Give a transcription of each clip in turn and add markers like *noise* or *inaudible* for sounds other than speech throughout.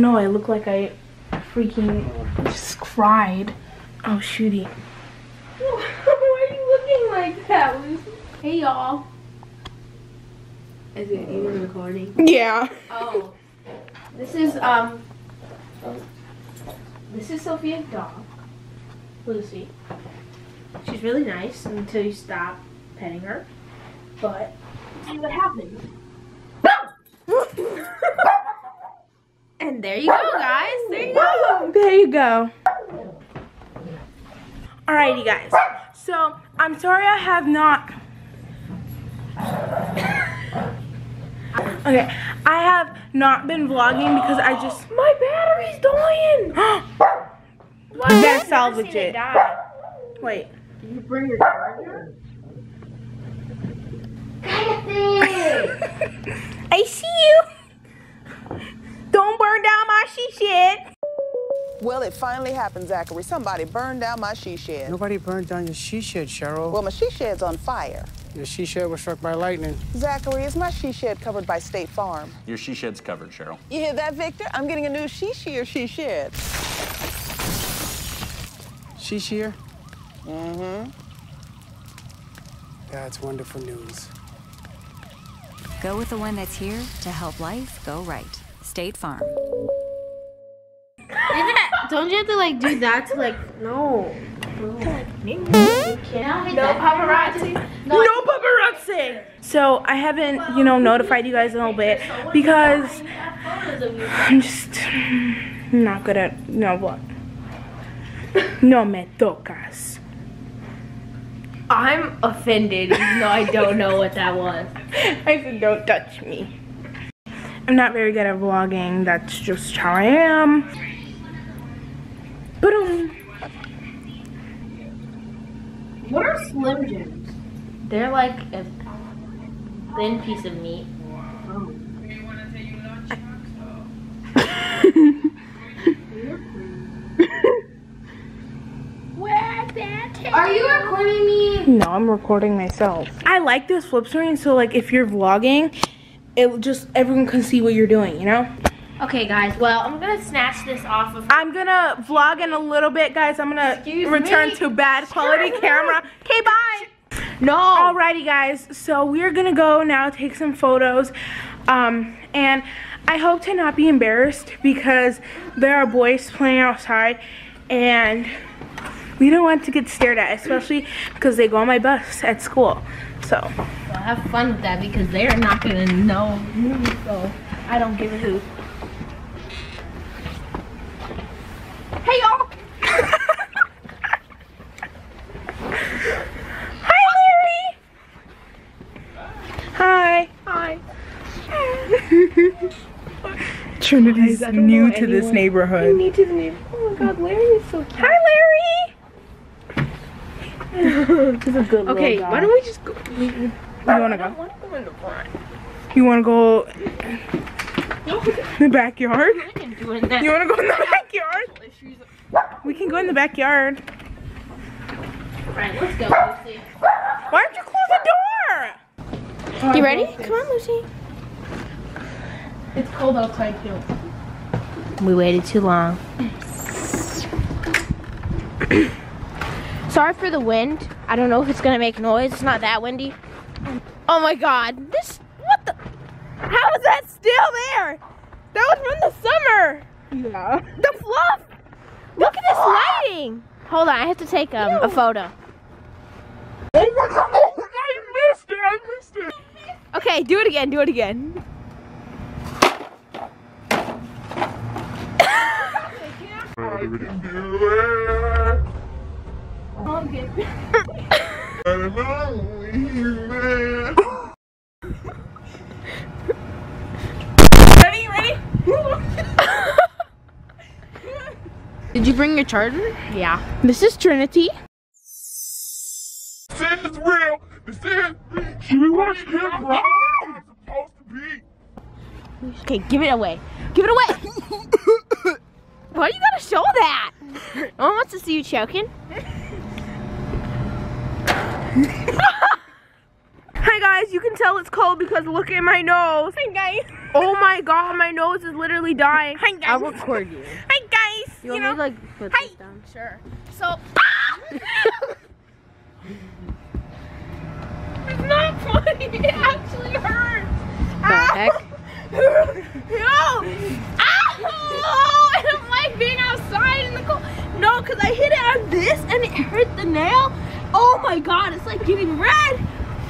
don't know. I look like I freaking just cried. Oh, shooty. *laughs* Why are you looking like that, Lucy? Hey, y'all. Is it even recording? Yeah. Oh. This is, um, this is Sophia's dog, Lucy. She's really nice until you stop petting her. But, see what happens. And there you go, guys. There you go. There you go. Alrighty, guys. So, I'm sorry I have not. Okay, I have not been vlogging because I just. My battery's dying! What? You gotta salvage seen it. Wait. Did you bring your charger? *laughs* I see you! Don't burn down my she shit! Well, it finally happened, Zachary. Somebody burned down my she shed. Nobody burned down your she shed, Cheryl. Well, my she shed's on fire. your she shed was struck by lightning. Zachary, is my she shed covered by State Farm? Your she shed's covered, Cheryl. You hear that, Victor? I'm getting a new she she or she shed. She shear? Mm-hmm. That's wonderful news. Go with the one that's here to help life go right. State Farm. Don't you have to like do that to like no? No paparazzi. No, paparazzi. So I haven't, you know, notified you guys in a little bit because I'm just not good at, you know what? No me tocas. I'm offended even though I don't know what that was. *laughs* I said, don't touch me. I'm not very good at vlogging. That's just how I am. Boom. What are Slim Jims? They're like a thin piece of meat. *laughs* Are you recording me? No, I'm recording myself. I like this flip screen, so like if you're vlogging, it just everyone can see what you're doing, you know? Okay, guys. Well, I'm gonna snatch this off of. I'm gonna vlog in a little bit, guys. I'm gonna Excuse return me. to bad quality *laughs* camera. Okay, bye. No. Alrighty, guys. So we're gonna go now take some photos, um, and I hope to not be embarrassed because there are boys playing outside, and we don't want to get stared at, especially because they go on my bus at school. So Well, have fun with that because they're not gonna know. So I don't give a hoot. Hey y'all! *laughs* Hi Larry! Hi. Hi. *laughs* Trinity's new to this neighborhood. New to the neighborhood. Oh my God, Larry is so cute. Hi Larry! He's a good *laughs* Okay, guy. why don't we just go? We, we, You wanna go? want to go in the front. You wanna go in the backyard? I can do it that. You wanna go in the *laughs* backyard? We can go in the backyard. Right, let's go, Lucy. Why don't you close the door? You ready? Come on, Lucy. It's cold outside too. We waited too long. Sorry for the wind. I don't know if it's gonna make noise. It's not that windy. Oh my god. This what the How is that still there? That was from the summer. Yeah. The fluff. Look at this lighting. Hold on, I have to take um, a photo. Oh my god! I missed it! I missed it! Okay, do it again. Do it again. Ready? *laughs* Ready? Did you bring your charger? Yeah. This is Trinity. This is real. This is. Should we watch him right? It's supposed to be. Okay, give it away. Give it away. *laughs* Why do you gotta show that? No one wants to see you choking. *laughs* Hi guys, you can tell it's cold because look at my nose. Hi guys. Oh my god, my nose is literally dying. Hi guys. I'll record you. Hi guys. You, You, want know. me to like put Hi. this down? Sure. So. *laughs* it's not funny. It actually hurts. The heck? *laughs* no! Ow! I don't like being outside in the cold. No, because I hit it on this and it hurt the nail. Oh my god, it's like getting red.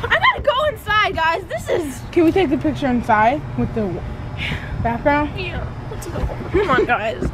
I gotta go inside, guys. This is. Can we take the picture inside with the background? Yeah, let's go. Come on, guys.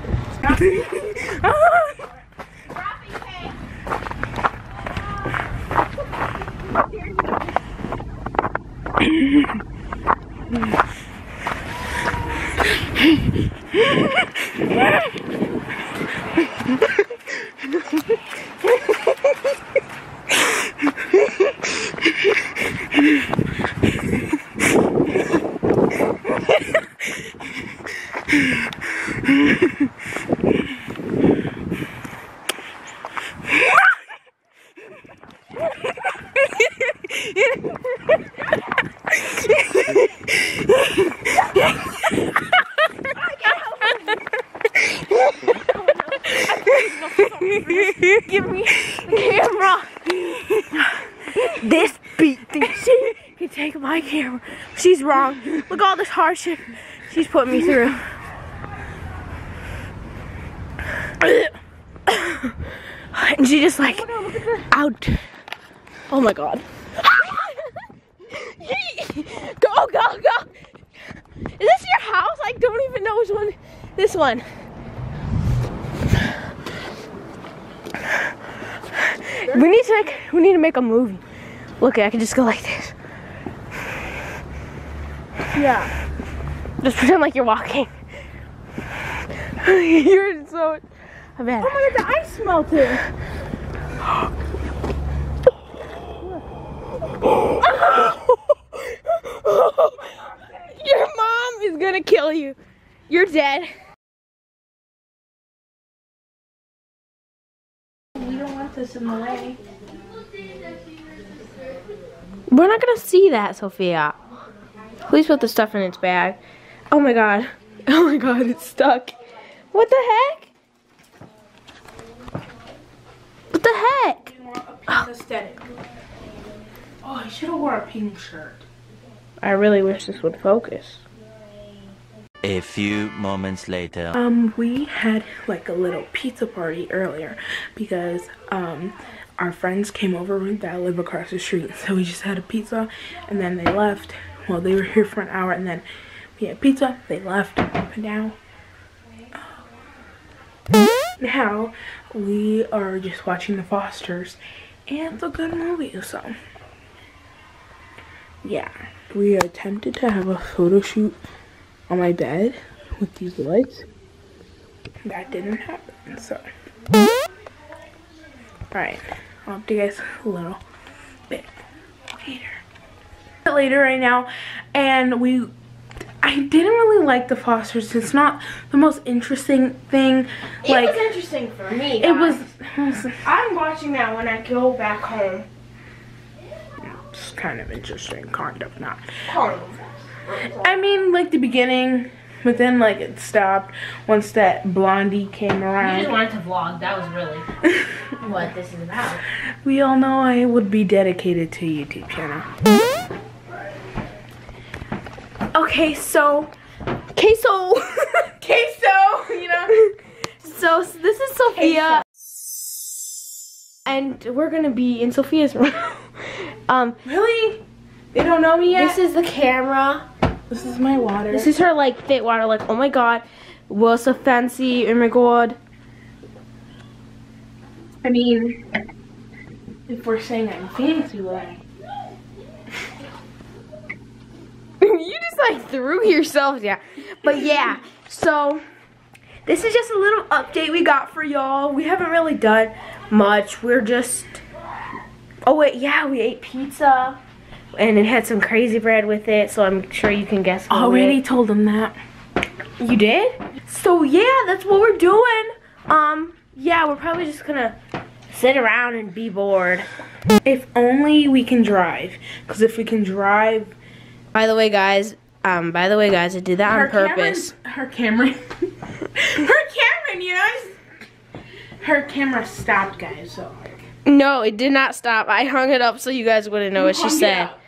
Give me the camera. This beat thinks *laughs* she can take my camera. She's wrong. Look all this hardship she's put me through. *coughs* And she just like out. Oh my god. *laughs* go, go, go. Is this your house? I don't even know which one. This one. We need to like we need to make a movie. Look, I can just go like this. Yeah. Just pretend like you're walking. *laughs* you're so bad. Oh my god, the ice melted. *laughs* Your mom is gonna kill you. You're dead. We don't want this in the way. We're not gonna see that, Sophia. Please put the stuff in its bag. Oh my god. *laughs* Oh my god, it's stuck. What the heck? What the heck? We want a pink aesthetic. Oh, I should have wore a pink shirt. I really wish this would focus. A few moments later. Um, we had like a little pizza party earlier because um our friends came over that live across the street. So we just had a pizza and then they left. Well, they were here for an hour and then we had pizza. They left. But now, now we are just watching The Fosters, and it's a good movie. So yeah, we attempted to have a photo shoot on my bed with these lights. That didn't happen, so. Alright, I'll update you guys a little bit later. Later right now, and we. I didn't really like the Fosters. It's not the most interesting thing. Like, it was interesting for me. it was. I'm watching that when I go back home. It's kind of interesting, kind of not. I mean, like the beginning, but then like it stopped once that Blondie came You around. just wanted to vlog. That was really *laughs* what this is about. We all know I would be dedicated to YouTube channel. Okay, so Queso. *laughs* queso, you know. So s- this is Sophia. And we're gonna be in Sophia's *laughs* room. um, Really? They don't know me yet. this is the camera. This is my water. This is her like fit water. Like, oh my god, was so fancy. Oh my god. I mean, if we're saying I'm fancy, like. *laughs* you just like threw yourself, yeah. But yeah, so this is just a little update we got for y'all. We haven't really done much. We're just. Oh wait, yeah, we ate pizza, and it had some crazy bread with it. So I'm sure you can guess. what Already it- told them that. You did? So yeah, that's what we're doing. Um, yeah, we're probably just gonna sit around and be bored. If only we can drive. Because if we can drive, By the way, guys, um, by the way, guys, I did that on purpose. Cameron, her *laughs* camera, her Cameron, you know, her camera stopped, guys. So No, it did not stop. I hung it up so you guys wouldn't know what she hung it said. up.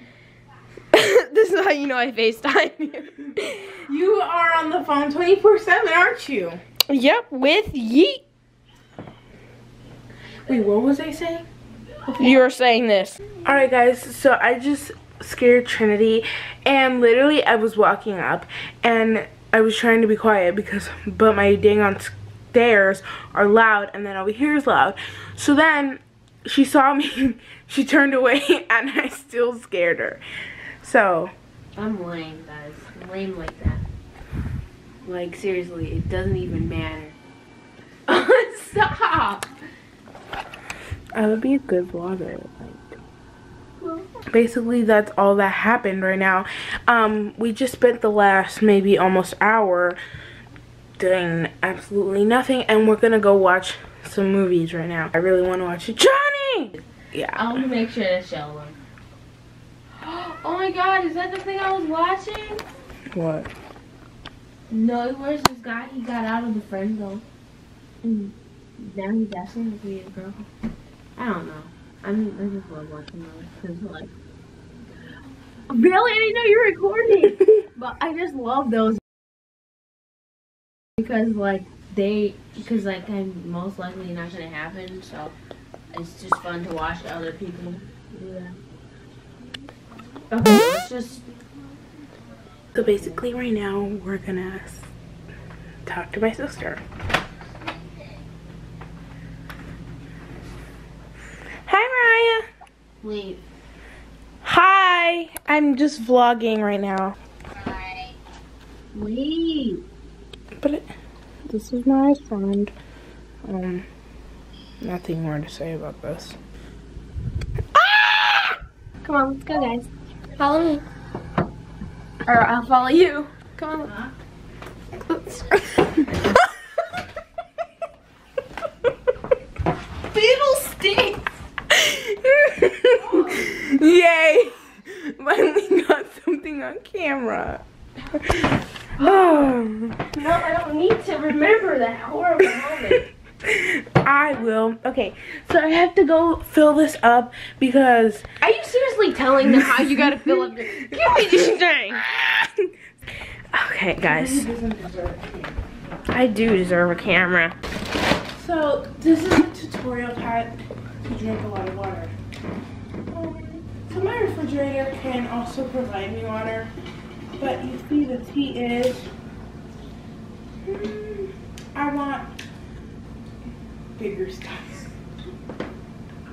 *laughs* this is how you know I FaceTime you. *laughs* You are on the phone 24 7, aren't you? yep, with Yeet. Wait, what was I saying? You were saying this. Alright, guys, so I just scared Trinity, and literally I was walking up, and I was trying to be quiet because, but my dang on stairs are loud, and then over here is loud. So then she saw me, *laughs* she turned away, and I still scared her. So, I'm lame, guys. I'm lame like that. Like, seriously, it doesn't even matter. *laughs* Stop! I would be a good vlogger. Like, basically, that's all that happened right now. Um, we just spent the last maybe almost hour doing absolutely nothing, and we're gonna go watch some movies right now. I really want to watch Johnny. Yeah. I'm gonna make sure to show them. Oh my god, is that the thing I was watching? What? No, where's this guy? He got out of the friend zone. And now he's asking to be a girl. I don't know. I'm, I just love watching those. Cause like, really? I didn't know you were recording. *laughs* but I just love those because like they, because like I'm most likely not gonna happen. So it's just fun to watch other people do that. Okay, let's just So basically, right now we're gonna talk to my sister. Hi, Mariah. leave. Hi. I'm just vlogging right now. Hi. Leave. But it, this is my friend. Um, nothing more to say about this. Ah! Come on, let's go, guys. Follow me. Or I'll follow you. Come on. Beetle stinks. Yay! Finally got something on camera. *sighs* Oh, No, I don't need to remember that horrible moment. I will. Okay, so I have to go fill this up because Are you seriously telling them how you gotta fill up your... *laughs* Give me this thing. Okay, guys. I do deserve a camera. So this is a tutorial of how to drink a lot of water. Um, so my refrigerator can also provide me water, but you see the tea is. Hmm, I want bigger stuff.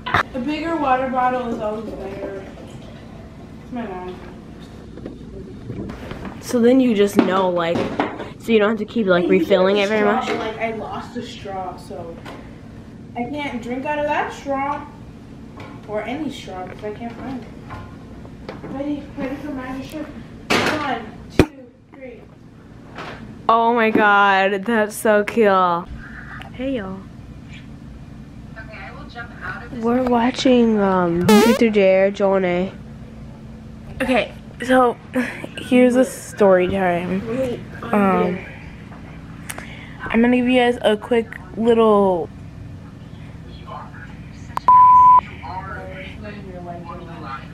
A bigger water bottle is always better. It's my mom. So then you just know, like, so you don't have to keep, like, refilling it very much? Like I lost a straw, so I can't drink out of that straw or any straw because I can't find it. Ready, ready for magic shirt. One, two, three. Oh my god, that's so cool. Hey y'all. We're watching um Truth A. Okay, so here's a story time. Um, I'm gonna give you guys a quick little.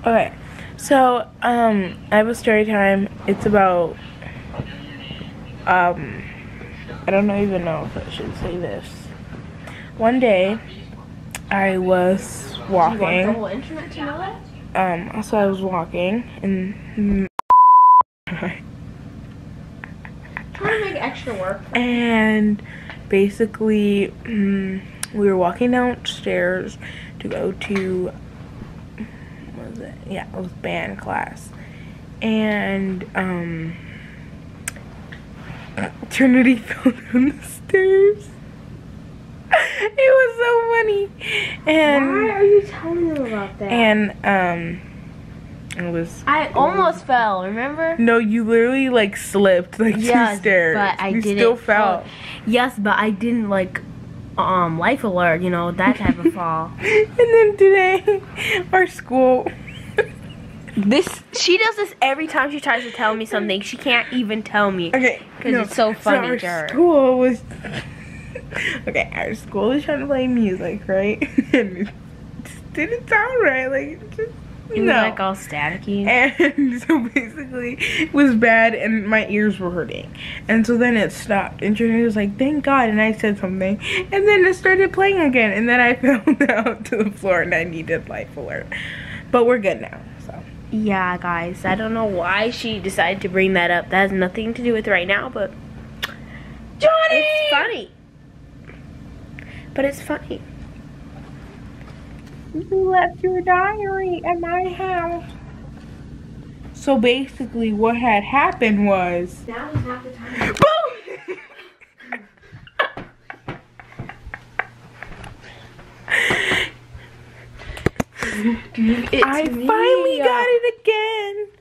Okay, so um, I have a story time. It's about um, I don't even know if I should say this. One day, I was walking. whole internet to know? Um, so I was walking and Trying to make extra work. and basically mm, we were walking downstairs to go to what was it? Yeah, it was band class. And um *laughs* Trinity fell down the stairs. *laughs* It was so funny. And Why are you telling them about that? and um it was I almost fell, remember? No, you literally like slipped like Yes, two stairs. but I you didn't still fell. Yes, but I didn't like um life alert, you know, that type of fall. *laughs* And then today, our school. *laughs* This she does this every time she tries to tell me something. She can't even tell me. Okay, 'Cause it's so funny our to her. School was *laughs* okay. Our school was trying to play music, right? *laughs* and it just didn't sound right. Like it just was no. like all staticky. *laughs* and so basically, it was bad, and my ears were hurting. And so then it stopped, and Trinity was like, "Thank God!" And I said something, and then it started playing again, and then I fell down to the floor, and I needed life alert. But we're good now. So Yeah, guys, I don't know why she decided to bring that up. That has nothing to do with right now, but Johnny, it's funny. But it's funny. You left your diary at my house. So basically, what had happened was. Now is not the time. I finally got uh, it again.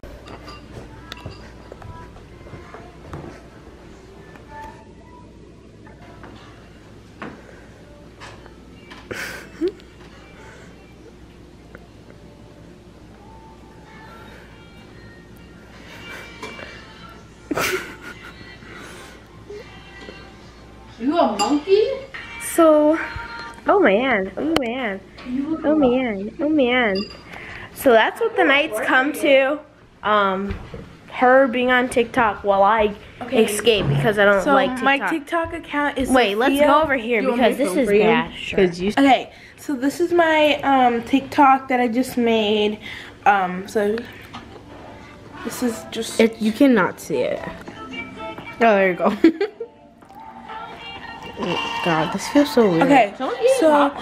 A monkey? So, oh man, oh man, oh man, oh man. So that's what the nights come to. Um, her being on TikTok while I escape because I don't So like TikTok. my TikTok account is. Wait, let's go over here You because this is bad. Sure. Okay, so this is my um, TikTok that I just made. Um, so this is just. It, you cannot see it. Oh, there you go. *laughs* God, this feels so weird. okay, so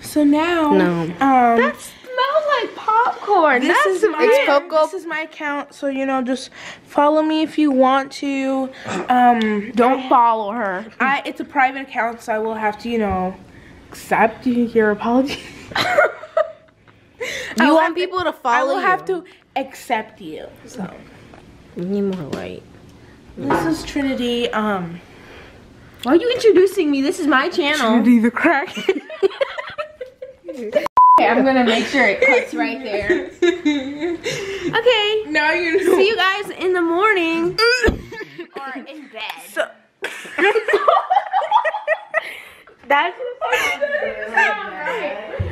so now. No. Um, That smells like popcorn. this That's is my it's cocoa. this is my account. So you know, just follow me if you want to. Um, Don't follow her. I it's a private account, so I will have to you know accept your apology. *laughs* You want people to follow I will you. have to accept you. So You more light. this is Trinity. Um, Why are you introducing me? This is my channel. Trinity the crack. *laughs* Okay, I'm gonna make sure it cuts right there. Okay. now you know. See you guys in the morning. or in bed. So- *laughs* That's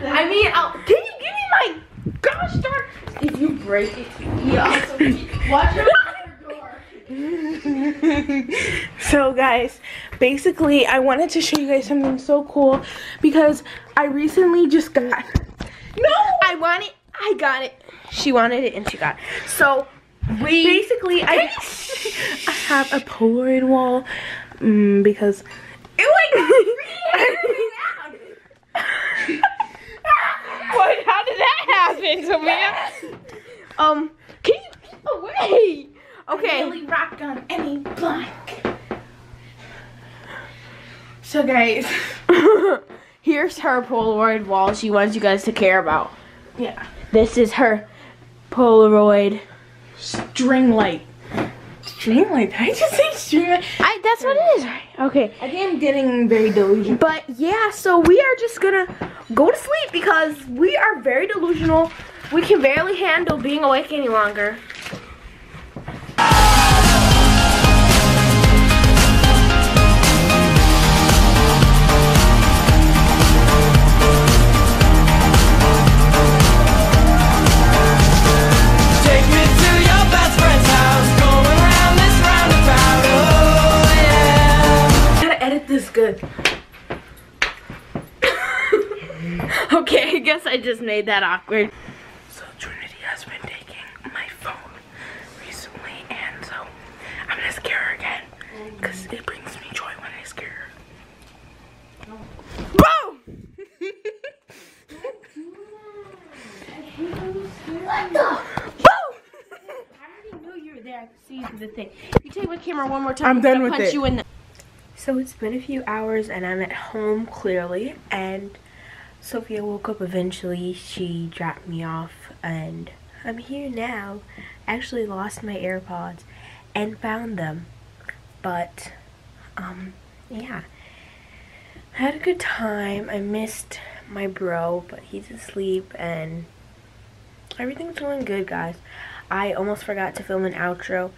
I mean, I'll, can you give me my gosh darn? If you break it, you yeah. Watch your door. *laughs* so guys, basically I wanted to show you guys something so cool because I recently just got No, I want it. I got it. She wanted it and she got it. So we basically I, *laughs* I have a Polaroid wall mm, because *laughs* What? How did that happen, Sophia? Um, can you away? Okay. really rock on any black. So guys, *laughs* Here's her Polaroid wall she wants you guys to care about. yeah, This is her Polaroid. string light. String light? Did I just say string light? I that's what it is, right? Okay. I think I'm getting very delusional. But yeah, so we are just gonna go to sleep because we are very delusional. We can barely handle being awake any longer. Just made that awkward. So Trinity has been taking my phone recently, and so I'm gonna scare her again because it brings me joy when I scare her. Oh. Boom! I already knew you were there. I could see the thing. If you take my camera one more time, I'm I'm, done gonna with punch it. you in the. So it's been a few hours and I'm at home clearly, and Sophia woke up eventually. She dropped me off, and I'm here now. I Actually, lost my AirPods and found them, but um, yeah. I had a good time. I missed my bro, but he's asleep and everything's going good, guys. I almost forgot to film an outro.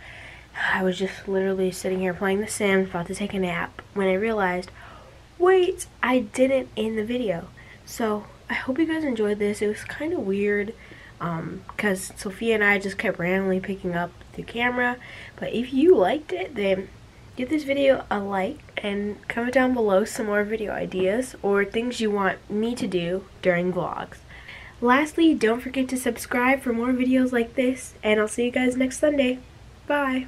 I was just literally sitting here playing The Sims, about to take a nap, when I realized, wait, I didn't in the video. So, I hope you guys enjoyed this. It was kind of weird, because um, Sophia and I just kept randomly picking up the camera. But if you liked it, then give this video a like and comment down below some more video ideas or things you want me to do during vlogs. Lastly, don't forget to subscribe for more videos like this, and I'll see you guys next Sunday. Bye!